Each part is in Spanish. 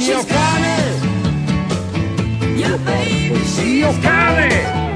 Dio cane! Dio cane!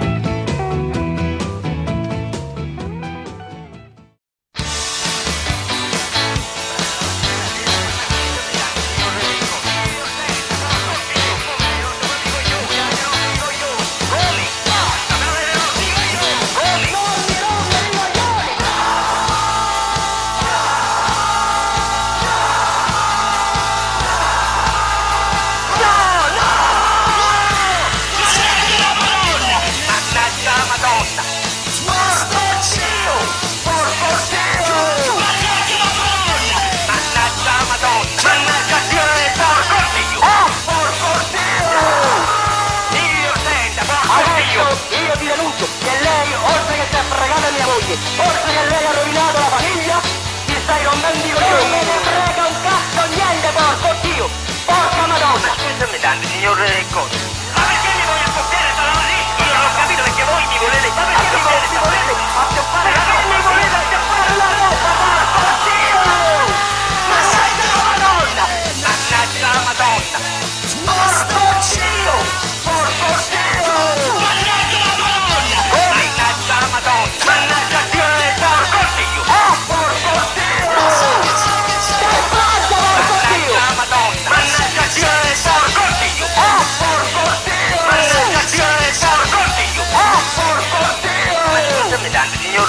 Oltre che lei ha rovinato la famiglia, ti stai rompendo i coglioni. Non me ne frega un cazzo niente, porco Dio! Porca Madonna! Scusami tanto, signor Cosa,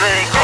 big